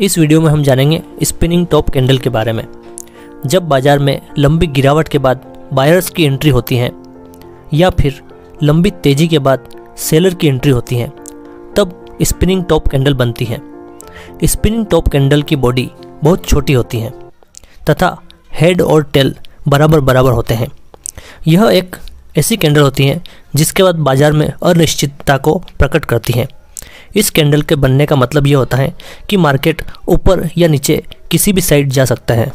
इस वीडियो में हम जानेंगे स्पिनिंग टॉप कैंडल के बारे में। जब बाज़ार में लंबी गिरावट के बाद बायर्स की एंट्री होती है, या फिर लंबी तेज़ी के बाद सेलर की एंट्री होती है, तब स्पिनिंग टॉप कैंडल बनती है। स्पिनिंग टॉप कैंडल की बॉडी बहुत छोटी होती है, तथा हेड और टेल बराबर बराबर होते हैं। यह एक ऐसी कैंडल होती है जिसके बाद बाज़ार में अनिश्चितता को प्रकट करती है। इस कैंडल के बनने का मतलब ये होता है कि मार्केट ऊपर या नीचे किसी भी साइड जा सकता है।